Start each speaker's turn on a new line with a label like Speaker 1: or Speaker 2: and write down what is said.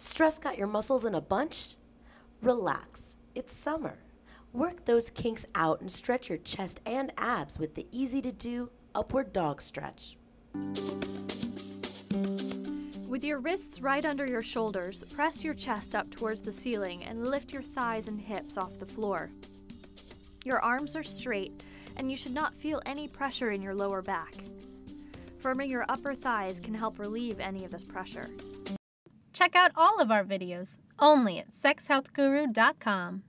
Speaker 1: Stress got your muscles in a bunch? Relax. It's summer. Work those kinks out and stretch your chest and abs with the easy to do upward dog stretch.
Speaker 2: With your wrists right under your shoulders, press your chest up towards the ceiling and lift your thighs and hips off the floor. Your arms are straight, and you should not feel any pressure in your lower back. Firming your upper thighs can help relieve any of this pressure.
Speaker 3: Check out all of our videos only at sexhealthguru.com.